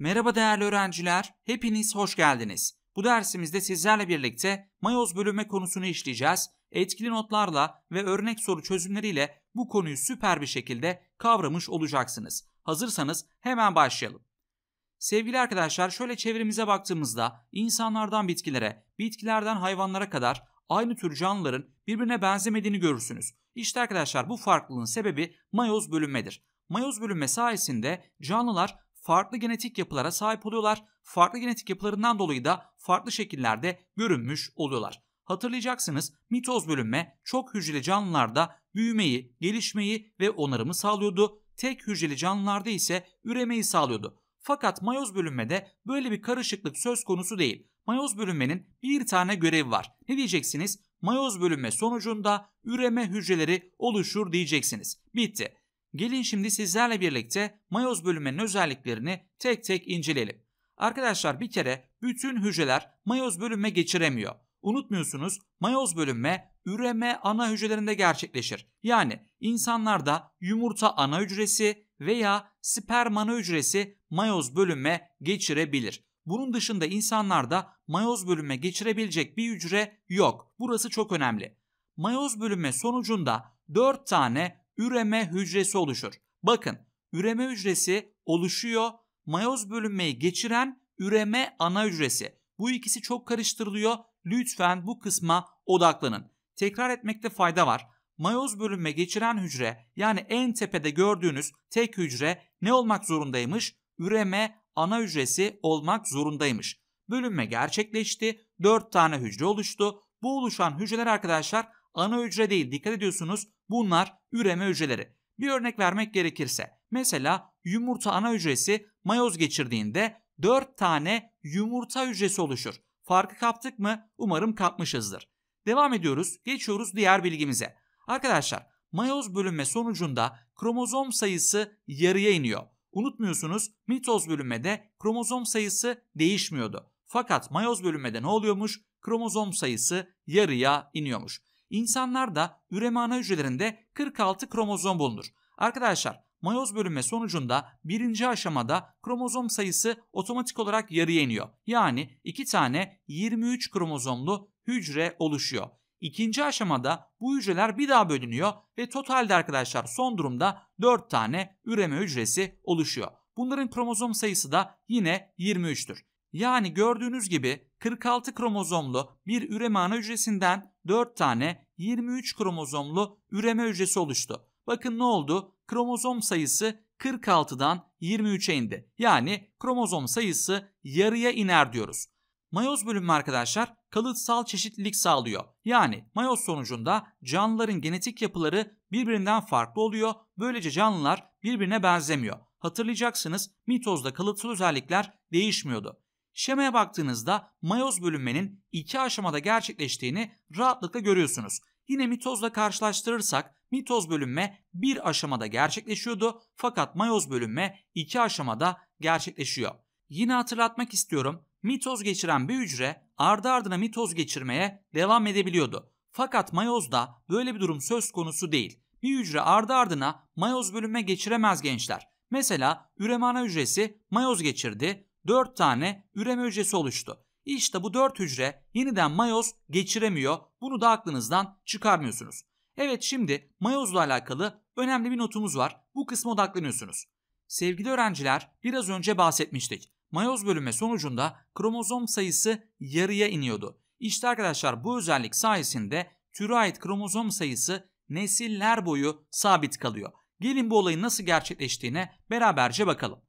Merhaba değerli öğrenciler, hepiniz hoş geldiniz. Bu dersimizde sizlerle birlikte mayoz bölünme konusunu işleyeceğiz. Etkili notlarla ve örnek soru çözümleriyle bu konuyu süper bir şekilde kavramış olacaksınız. Hazırsanız hemen başlayalım. Sevgili arkadaşlar şöyle çevremize baktığımızda insanlardan bitkilere, bitkilerden hayvanlara kadar aynı tür canlıların birbirine benzemediğini görürsünüz. İşte arkadaşlar bu farklılığın sebebi mayoz bölünmedir. Mayoz bölünme sayesinde canlılar farklı genetik yapılara sahip oluyorlar. Farklı genetik yapılarından dolayı da farklı şekillerde görünmüş oluyorlar. Hatırlayacaksınız mitoz bölünme çok hücreli canlılarda büyümeyi, gelişmeyi ve onarımı sağlıyordu. Tek hücreli canlılarda ise üremeyi sağlıyordu. Fakat mayoz bölünmede böyle bir karışıklık söz konusu değil. Mayoz bölünmenin bir tane görevi var. Ne diyeceksiniz? Mayoz bölünme sonucunda üreme hücreleri oluşur diyeceksiniz. Bitti. Gelin şimdi sizlerle birlikte mayoz bölünmenin özelliklerini tek tek inceleyelim. Arkadaşlar bir kere bütün hücreler mayoz bölünme geçiremiyor. Unutmuyorsunuz mayoz bölünme üreme ana hücrelerinde gerçekleşir. Yani insanlarda yumurta ana hücresi veya sperm ana hücresi mayoz bölünme geçirebilir. Bunun dışında insanlarda mayoz bölünme geçirebilecek bir hücre yok. Burası çok önemli. Mayoz bölünme sonucunda 4 tane üreme hücresi oluşur. Bakın üreme hücresi oluşuyor. Mayoz bölünmeyi geçiren üreme ana hücresi. Bu ikisi çok karıştırılıyor. Lütfen bu kısma odaklanın. Tekrar etmekte fayda var. Mayoz bölünme geçiren hücre yani en tepede gördüğünüz tek hücre ne olmak zorundaymış? Üreme ana hücresi olmak zorundaymış. Bölünme gerçekleşti. 4 tane hücre oluştu. Bu oluşan hücreler arkadaşlar ana hücre değil dikkat ediyorsunuz bunlar üreme hücreleri. Bir örnek vermek gerekirse mesela yumurta ana hücresi mayoz geçirdiğinde 4 tane yumurta hücresi oluşur. Farkı kaptık mı? Umarım kapmışızdır. Devam ediyoruz, geçiyoruz diğer bilgimize. Arkadaşlar, mayoz bölünme sonucunda kromozom sayısı yarıya iniyor. Unutmuyorsunuz mitoz bölünmede kromozom sayısı değişmiyordu. Fakat mayoz bölünmede ne oluyormuş? Kromozom sayısı yarıya iniyormuş. İnsanlarda üreme ana hücrelerinde 46 kromozom bulunur. Arkadaşlar mayoz bölünme sonucunda birinci aşamada kromozom sayısı otomatik olarak yarıya iniyor. Yani 2 tane 23 kromozomlu hücre oluşuyor. İkinci aşamada bu hücreler bir daha bölünüyor ve totalde arkadaşlar son durumda 4 tane üreme hücresi oluşuyor. Bunların kromozom sayısı da yine 23'tür. Yani gördüğünüz gibi 46 kromozomlu bir üreme ana hücresinden 4 tane 23 kromozomlu üreme hücresi oluştu. Bakın ne oldu? Kromozom sayısı 46'dan 23'e indi. Yani kromozom sayısı yarıya iner diyoruz. Mayoz bölünme arkadaşlar kalıtsal çeşitlilik sağlıyor. Yani mayoz sonucunda canlıların genetik yapıları birbirinden farklı oluyor. Böylece canlılar birbirine benzemiyor. Hatırlayacaksınız mitozda kalıtsal özellikler değişmiyordu. Şemaya baktığınızda mayoz bölünmenin iki aşamada gerçekleştiğini rahatlıkla görüyorsunuz. Yine mitozla karşılaştırırsak mitoz bölünme bir aşamada gerçekleşiyordu fakat mayoz bölünme iki aşamada gerçekleşiyor. Yine hatırlatmak istiyorum mitoz geçiren bir hücre ardı ardına mitoz geçirmeye devam edebiliyordu. Fakat mayozda böyle bir durum söz konusu değil. Bir hücre ardı ardına mayoz bölünme geçiremez gençler. Mesela üreme ana hücresi mayoz geçirdi 4 tane üreme hücresi oluştu. İşte bu 4 hücre yeniden mayoz geçiremiyor. Bunu da aklınızdan çıkarmıyorsunuz. Evet şimdi mayozla alakalı önemli bir notumuz var. Bu kısma odaklanıyorsunuz. Sevgili öğrenciler biraz önce bahsetmiştik. Mayoz bölünme sonucunda kromozom sayısı yarıya iniyordu. İşte arkadaşlar bu özellik sayesinde türe ait kromozom sayısı nesiller boyu sabit kalıyor. Gelin bu olayın nasıl gerçekleştiğine beraberce bakalım.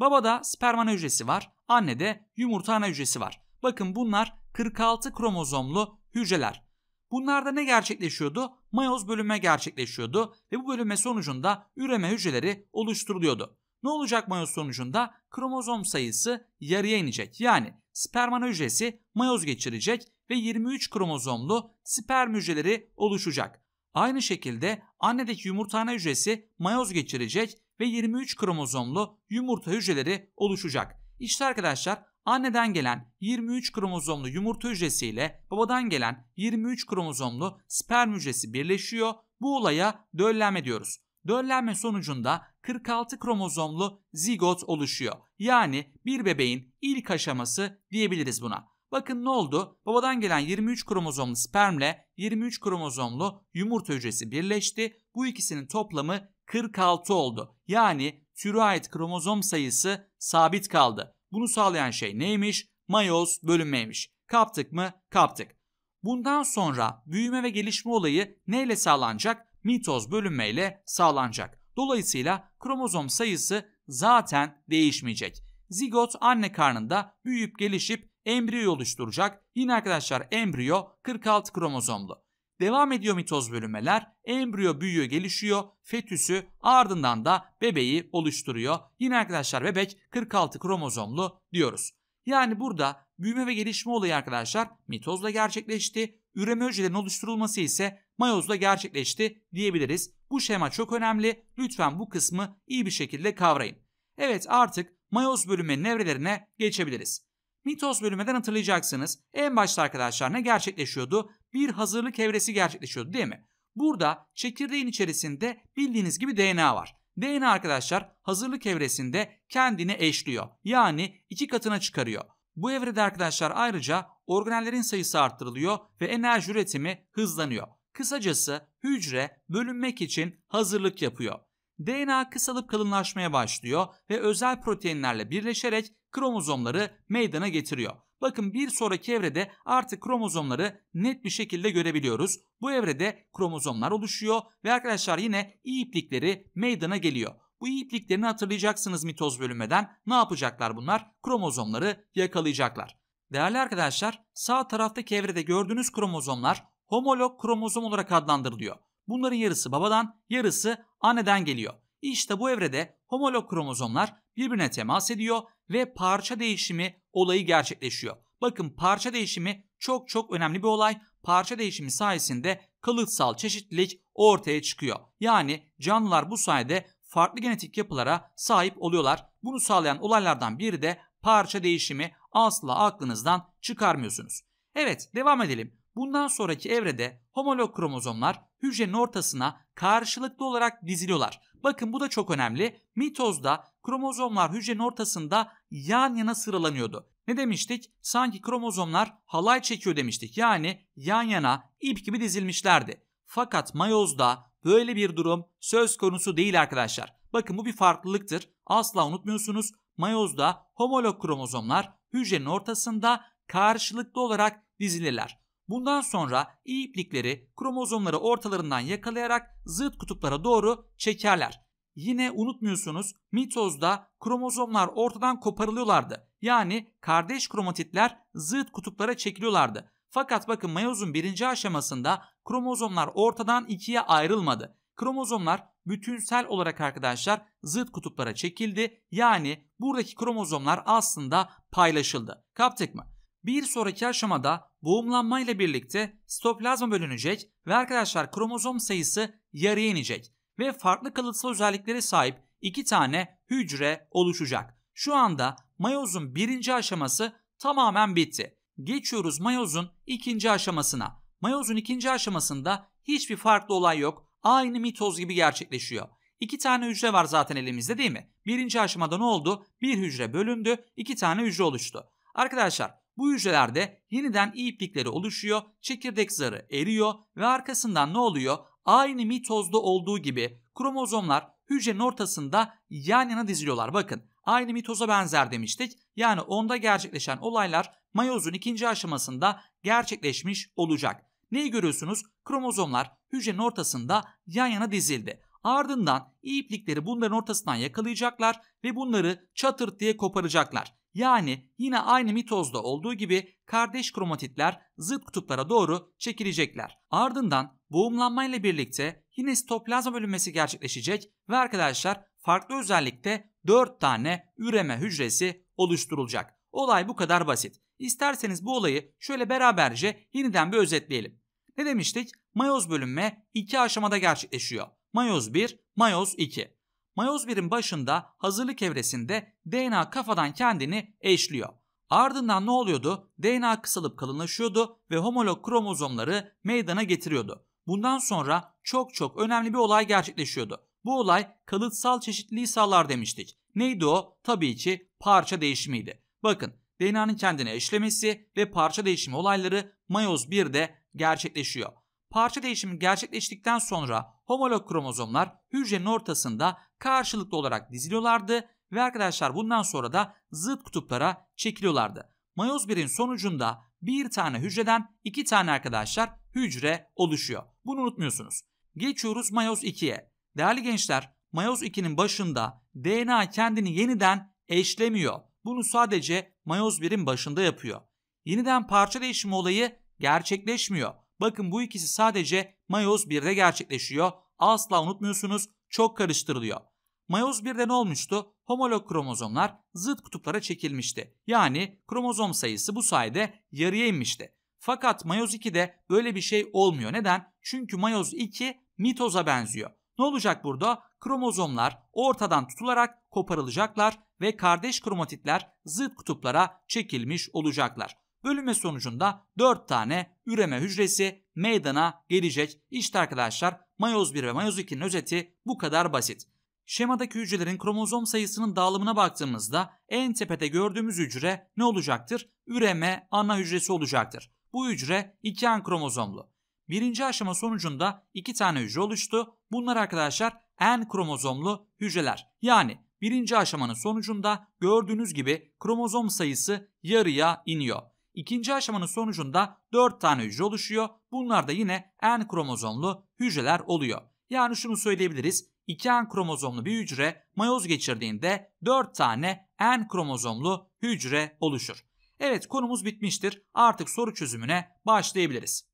Babada sperm ana hücresi var, annede yumurta ana hücresi var. Bakın bunlar 46 kromozomlu hücreler. Bunlarda ne gerçekleşiyordu? Mayoz bölünme gerçekleşiyordu ve bu bölünme sonucunda üreme hücreleri oluşturuluyordu. Ne olacak mayoz sonucunda? Kromozom sayısı yarıya inecek. Yani sperm ana hücresi mayoz geçirecek ve 23 kromozomlu sperm hücreleri oluşacak. Aynı şekilde annedeki yumurta ana hücresi mayoz geçirecek ve 23 kromozomlu yumurta hücreleri oluşacak. İşte arkadaşlar anneden gelen 23 kromozomlu yumurta hücresi ile babadan gelen 23 kromozomlu sperm hücresi birleşiyor. Bu olaya döllenme diyoruz. Döllenme sonucunda 46 kromozomlu zigot oluşuyor. Yani bir bebeğin ilk aşaması diyebiliriz buna. Bakın ne oldu? Babadan gelen 23 kromozomlu spermle 23 kromozomlu yumurta hücresi birleşti. Bu ikisinin toplamı 46 oldu. Yani türe ait kromozom sayısı sabit kaldı. Bunu sağlayan şey neymiş? Mayoz bölünmeymiş. Kaptık mı? Kaptık. Bundan sonra büyüme ve gelişme olayı neyle sağlanacak? Mitoz bölünmeyle sağlanacak. Dolayısıyla kromozom sayısı zaten değişmeyecek. Zigot anne karnında büyüyüp gelişip embriyo oluşturacak. Yine arkadaşlar embriyo 46 kromozomlu. Devam ediyor mitoz bölünmeler. Embriyo büyüyor, gelişiyor. Fetüsü ardından da bebeği oluşturuyor. Yine arkadaşlar bebek 46 kromozomlu diyoruz. Yani burada büyüme ve gelişme olayı arkadaşlar mitozla gerçekleşti. Üreme hücrelerin oluşturulması ise mayozla gerçekleşti diyebiliriz. Bu şema çok önemli. Lütfen bu kısmı iyi bir şekilde kavrayın. Evet artık mayoz bölünmenin evrelerine geçebiliriz. Mitoz bölünmeden hatırlayacaksınız. En başta arkadaşlar ne gerçekleşiyordu? Bir hazırlık evresi gerçekleşiyordu değil mi? Burada çekirdeğin içerisinde bildiğiniz gibi DNA var. DNA arkadaşlar hazırlık evresinde kendini eşliyor. Yani iki katına çıkarıyor. Bu evrede arkadaşlar ayrıca organellerin sayısı arttırılıyor ve enerji üretimi hızlanıyor. Kısacası hücre bölünmek için hazırlık yapıyor. DNA kısalıp kalınlaşmaya başlıyor ve özel proteinlerle birleşerek kromozomları meydana getiriyor. Bakın bir sonraki evrede artık kromozomları net bir şekilde görebiliyoruz. Bu evrede kromozomlar oluşuyor ve arkadaşlar yine iyi iplikleri meydana geliyor. Bu iyi ipliklerini hatırlayacaksınız mitoz bölünmeden. Ne yapacaklar bunlar? Kromozomları yakalayacaklar. Değerli arkadaşlar sağ taraftaki evrede gördüğünüz kromozomlar homolog kromozom olarak adlandırılıyor. Bunların yarısı babadan, yarısı anneden geliyor. İşte bu evrede homolog kromozomlar birbirine temas ediyor ve parça değişimi olayı gerçekleşiyor. Bakın parça değişimi çok çok önemli bir olay. Parça değişimi sayesinde kalıtsal çeşitlilik ortaya çıkıyor. Yani canlılar bu sayede farklı genetik yapılara sahip oluyorlar. Bunu sağlayan olaylardan biri de parça değişimi asla aklınızdan çıkarmıyorsunuz. Evet devam edelim. Bundan sonraki evrede homolog kromozomlar hücrenin ortasına karşılıklı olarak diziliyorlar. Bakın bu da çok önemli. Mitozda kromozomlar hücrenin ortasında yan yana sıralanıyordu. Ne demiştik? Sanki kromozomlar halay çekiyor demiştik. Yani yan yana ip gibi dizilmişlerdi. Fakat mayozda böyle bir durum söz konusu değil arkadaşlar. Bakın bu bir farklılıktır. Asla unutmuyorsunuz. Mayozda homolog kromozomlar hücrenin ortasında karşılıklı olarak dizilirler. Bundan sonra iyi iplikleri kromozomları ortalarından yakalayarak zıt kutuplara doğru çekerler. Yine unutmuyorsunuz mitozda kromozomlar ortadan koparılıyorlardı. Yani kardeş kromatitler zıt kutuplara çekiliyorlardı. Fakat bakın mayozun birinci aşamasında kromozomlar ortadan ikiye ayrılmadı. Kromozomlar bütünsel olarak arkadaşlar zıt kutuplara çekildi. Yani buradaki kromozomlar aslında paylaşıldı. Kaptık mı? Bir sonraki aşamada boğumlanma ile birlikte sitoplazma bölünecek ve arkadaşlar kromozom sayısı yarıya inecek ve farklı kalıtsal özelliklere sahip iki tane hücre oluşacak. Şu anda mayozun birinci aşaması tamamen bitti. Geçiyoruz mayozun ikinci aşamasına. Mayozun ikinci aşamasında hiçbir farklı olay yok. Aynı mitoz gibi gerçekleşiyor. İki tane hücre var zaten elimizde değil mi? Birinci aşamada ne oldu? Bir hücre bölündü, iki tane hücre oluştu. Arkadaşlar bu hücrelerde yeniden iplikleri oluşuyor, çekirdek zarı eriyor ve arkasından ne oluyor? Aynı mitozda olduğu gibi kromozomlar hücrenin ortasında yan yana diziliyorlar. Bakın aynı mitoza benzer demiştik. Yani onda gerçekleşen olaylar mayozun ikinci aşamasında gerçekleşmiş olacak. Neyi görüyorsunuz? Kromozomlar hücrenin ortasında yan yana dizildi. Ardından iplikleri bunların ortasından yakalayacaklar ve bunları çatırt diye koparacaklar. Yani yine aynı mitozda olduğu gibi kardeş kromatitler zıt kutuplara doğru çekilecekler. Ardından boğumlanmayla birlikte yine sitoplazma bölünmesi gerçekleşecek ve arkadaşlar farklı özellikte 4 tane üreme hücresi oluşturulacak. Olay bu kadar basit. İsterseniz bu olayı şöyle beraberce yeniden bir özetleyelim. Ne demiştik? Mayoz bölünme iki aşamada gerçekleşiyor. Mayoz 1, mayoz 2. Mayoz 1'in başında hazırlık evresinde DNA kafadan kendini eşliyor. Ardından ne oluyordu? DNA kısalıp kalınlaşıyordu ve homolog kromozomları meydana getiriyordu. Bundan sonra çok çok önemli bir olay gerçekleşiyordu. Bu olay kalıtsal çeşitliliği sağlar demiştik. Neydi o? Tabii ki parça değişimiydi. Bakın DNA'nın kendine eşlemesi ve parça değişimi olayları mayoz 1'de gerçekleşiyor. Parça değişimi gerçekleştikten sonra homolog kromozomlar hücrenin ortasında karşılıklı olarak diziliyorlardı ve arkadaşlar bundan sonra da zıt kutuplara çekiliyorlardı. Mayoz 1'in sonucunda bir tane hücreden iki tane arkadaşlar hücre oluşuyor. Bunu unutmuyorsunuz. Geçiyoruz mayoz 2'ye. Değerli gençler mayoz 2'nin başında DNA kendini yeniden eşlemiyor. Bunu sadece mayoz 1'in başında yapıyor. Yeniden parça değişimi olayı gerçekleşmiyor. Bakın bu ikisi sadece mayoz 1'de gerçekleşiyor. Asla unutmuyorsunuz çok karıştırılıyor. Mayoz 1'de ne olmuştu? Homolog kromozomlar zıt kutuplara çekilmişti. Yani kromozom sayısı bu sayede yarıya inmişti. Fakat mayoz 2'de böyle bir şey olmuyor. Neden? Çünkü mayoz 2 mitoza benziyor. Ne olacak burada? Kromozomlar ortadan tutularak koparılacaklar ve kardeş kromatitler zıt kutuplara çekilmiş olacaklar. Bölünme sonucunda 4 tane üreme hücresi meydana gelecek. İşte arkadaşlar mayoz 1 ve mayoz 2'nin özeti bu kadar basit. Şemadaki hücrelerin kromozom sayısının dağılımına baktığımızda en tepede gördüğümüz hücre ne olacaktır? Üreme ana hücresi olacaktır. Bu hücre 2 en kromozomlu. Birinci aşama sonucunda 2 tane hücre oluştu. Bunlar arkadaşlar en kromozomlu hücreler. Yani birinci aşamanın sonucunda gördüğünüz gibi kromozom sayısı yarıya iniyor. İkinci aşamanın sonucunda 4 tane hücre oluşuyor. Bunlar da yine en kromozomlu hücreler oluyor. Yani şunu söyleyebiliriz. 2 en kromozomlu bir hücre mayoz geçirdiğinde 4 tane en kromozomlu hücre oluşur. Evet konumuz bitmiştir. Artık soru çözümüne başlayabiliriz.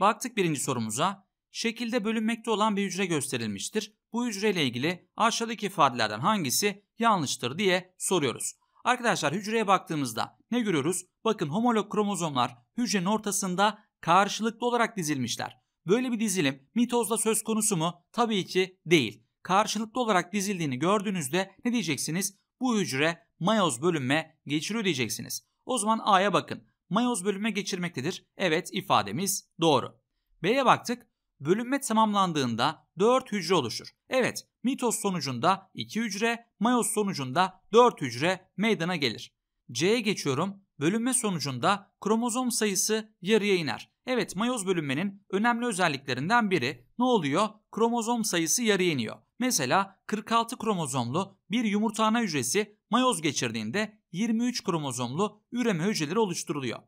Baktık birinci sorumuza. Şekilde bölünmekte olan bir hücre gösterilmiştir. Bu hücre ile ilgili aşağıdaki ifadelerden hangisi yanlıştır diye soruyoruz. Arkadaşlar hücreye baktığımızda ne görüyoruz? Bakın homolog kromozomlar hücrenin ortasında karşılıklı olarak dizilmişler. Böyle bir dizilim mitozda söz konusu mu? Tabii ki değil. Karşılıklı olarak dizildiğini gördüğünüzde ne diyeceksiniz? Bu hücre mayoz bölünme geçiriyor diyeceksiniz. O zaman A'ya bakın. Mayoz bölünme geçirmektedir. Evet ifademiz doğru. B'ye baktık. Bölünme tamamlandığında 4 hücre oluşur. Evet mitoz sonucunda 2 hücre, mayoz sonucunda 4 hücre meydana gelir. C'ye geçiyorum. Bölünme sonucunda kromozom sayısı yarıya iner. Evet mayoz bölünmenin önemli özelliklerinden biri ne oluyor? Kromozom sayısı yarıya iniyor. Mesela 46 kromozomlu bir yumurta ana hücresi mayoz geçirdiğinde 23 kromozomlu üreme hücreleri oluşturuluyor.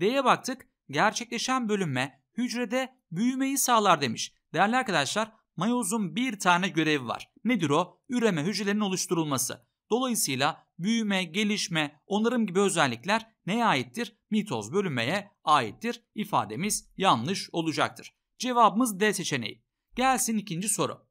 D'ye baktık. Gerçekleşen bölünme hücrede büyümeyi sağlar demiş. Değerli arkadaşlar mayozun bir tane görevi var. Nedir o? Üreme hücrelerinin oluşturulması. Dolayısıyla büyüme, gelişme, onarım gibi özellikler neye aittir? Mitoz bölünmeye aittir. İfademiz yanlış olacaktır. Cevabımız D seçeneği. Gelsin ikinci soru.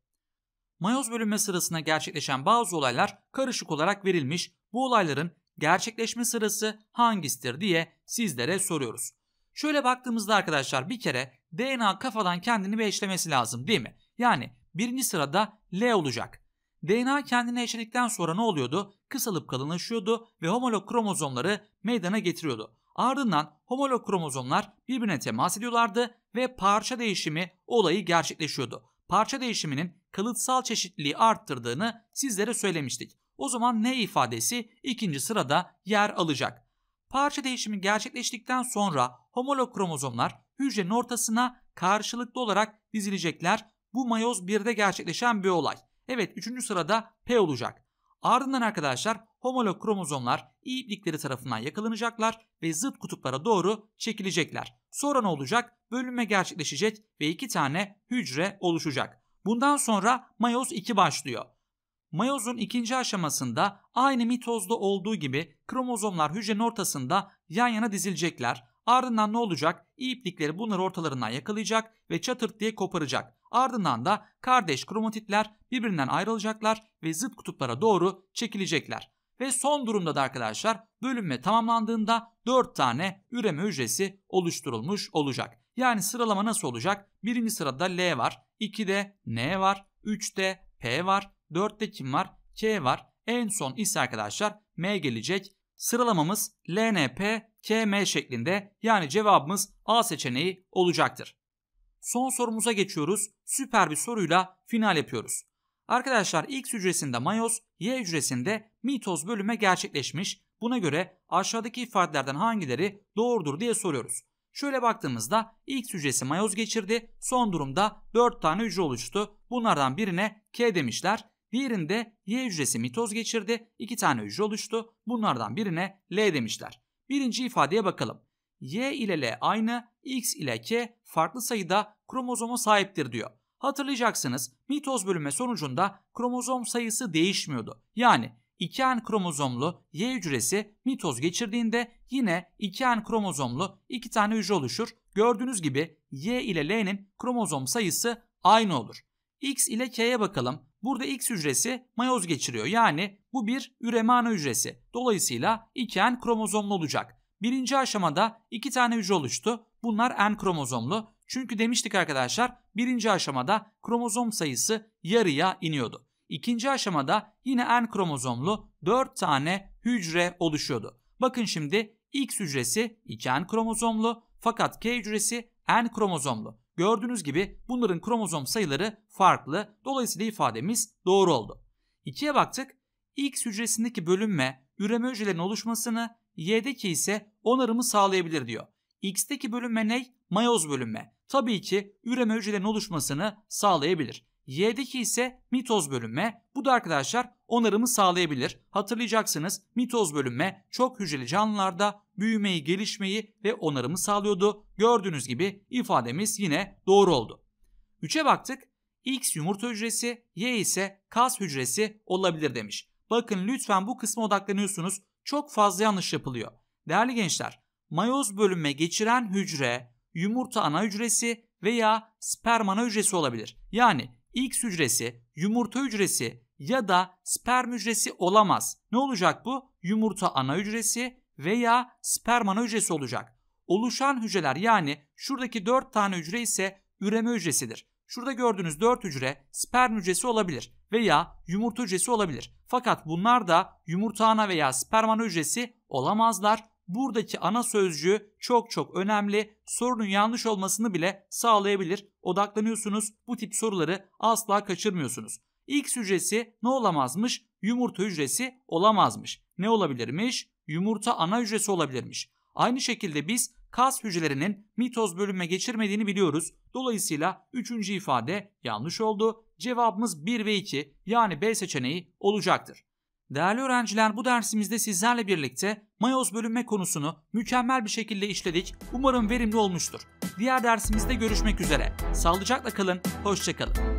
Mayoz bölünme sırasında gerçekleşen bazı olaylar karışık olarak verilmiş. Bu olayların gerçekleşme sırası hangisidir diye sizlere soruyoruz. Şöyle baktığımızda arkadaşlar bir kere DNA kafadan kendini bir eşlemesi lazım değil mi? Yani birinci sırada L olacak. DNA kendini eşledikten sonra ne oluyordu? Kısalıp kalınlaşıyordu ve homolog kromozomları meydana getiriyordu. Ardından homolog kromozomlar birbirine temas ediyorlardı ve parça değişimi olayı gerçekleşiyordu. Parça değişiminin kalıtsal çeşitliliği arttırdığını sizlere söylemiştik. O zaman ne ifadesi ikinci sırada yer alacak. Parça değişimi gerçekleştikten sonra homolog kromozomlar hücrenin ortasına karşılıklı olarak dizilecekler. Bu mayoz 1'de gerçekleşen bir olay. Evet 3. sırada P olacak. Ardından arkadaşlar homolog kromozomlar iplikleri tarafından yakalanacaklar ve zıt kutuplara doğru çekilecekler. Sonra ne olacak? Bölünme gerçekleşecek ve iki tane hücre oluşacak. Bundan sonra mayoz 2 başlıyor. Mayozun ikinci aşamasında aynı mitozda olduğu gibi kromozomlar hücrenin ortasında yan yana dizilecekler. Ardından ne olacak? İplikleri bunları ortalarından yakalayacak ve çatırt diye koparacak. Ardından da kardeş kromatitler birbirinden ayrılacaklar ve zıt kutuplara doğru çekilecekler. Ve son durumda da arkadaşlar bölünme tamamlandığında 4 tane üreme hücresi oluşturulmuş olacak. Yani sıralama nasıl olacak? Birinci sırada L var, 2'de N var, 3'te P var, 4'te kim var? K var. En son ise arkadaşlar M gelecek. Sıralamamız LNP, KM şeklinde yani cevabımız A seçeneği olacaktır. Son sorumuza geçiyoruz. Süper bir soruyla final yapıyoruz. Arkadaşlar X hücresinde mayoz, Y hücresinde mitoz bölünme gerçekleşmiş. Buna göre aşağıdaki ifadelerden hangileri doğrudur diye soruyoruz. Şöyle baktığımızda X hücresi mayoz geçirdi. Son durumda 4 tane hücre oluştu. Bunlardan birine K demişler. Diğerinde Y hücresi mitoz geçirdi. 2 tane hücre oluştu. Bunlardan birine L demişler. Birinci ifadeye bakalım. Y ile L aynı, X ile K farklı sayıda kromozoma sahiptir diyor. Hatırlayacaksınız mitoz bölünme sonucunda kromozom sayısı değişmiyordu. Yani 2N kromozomlu Y hücresi mitoz geçirdiğinde yine 2N kromozomlu 2 tane hücre oluşur. Gördüğünüz gibi Y ile L'nin kromozom sayısı aynı olur. X ile K'ye bakalım. Burada X hücresi mayoz geçiriyor. Yani bu bir üreme ana hücresi. Dolayısıyla 2N kromozomlu olacak. Birinci aşamada 2 tane hücre oluştu. Bunlar N kromozomlu. Çünkü demiştik arkadaşlar birinci aşamada kromozom sayısı yarıya iniyordu. İkinci aşamada yine N kromozomlu 4 tane hücre oluşuyordu. Bakın şimdi X hücresi 2N kromozomlu fakat K hücresi N kromozomlu. Gördüğünüz gibi bunların kromozom sayıları farklı. Dolayısıyla ifademiz doğru oldu. 2'ye baktık. X hücresindeki bölünme üreme hücrelerinin oluşmasını, Y'deki ise onarımı sağlayabilir diyor. X'teki bölünme ne? Mayoz bölünme. Tabii ki üreme hücrelerinin oluşmasını sağlayabilir. Y'deki ise mitoz bölünme. Bu da arkadaşlar onarımı sağlayabilir. Hatırlayacaksınız mitoz bölünme çok hücreli canlılarda büyümeyi, gelişmeyi ve onarımı sağlıyordu. Gördüğünüz gibi ifademiz yine doğru oldu. 3'e baktık. X yumurta hücresi, Y ise kas hücresi olabilir demiş. Bakın lütfen bu kısma odaklanıyorsunuz. Çok fazla yanlış yapılıyor. Değerli gençler, mayoz bölünme geçiren hücre, yumurta ana hücresi veya sperm ana hücresi olabilir. Yani X hücresi, yumurta hücresi ya da sperm hücresi olamaz. Ne olacak bu? Yumurta ana hücresi veya sperm ana hücresi olacak. Oluşan hücreler yani şuradaki 4 tane hücre ise üreme hücresidir. Şurada gördüğünüz 4 hücre sperm hücresi olabilir veya yumurta hücresi olabilir. Fakat bunlar da yumurta ana veya sperm ana hücresi olamazlar. Buradaki ana sözcüğü çok çok önemli. Sorunun yanlış olmasını bile sağlayabilir. Odaklanıyorsunuz. Bu tip soruları asla kaçırmıyorsunuz. X hücresi ne olamazmış? Yumurta hücresi olamazmış. Ne olabilirmiş? Yumurta ana hücresi olabilirmiş. Aynı şekilde biz kas hücrelerinin mitoz bölünme geçirmediğini biliyoruz. Dolayısıyla üçüncü ifade yanlış oldu. Cevabımız 1 ve 2 yani B seçeneği olacaktır. Değerli öğrenciler bu dersimizde sizlerle birlikte mayoz bölünme konusunu mükemmel bir şekilde işledik. Umarım verimli olmuştur. Diğer dersimizde görüşmek üzere. Sağlıcakla kalın, hoşçakalın.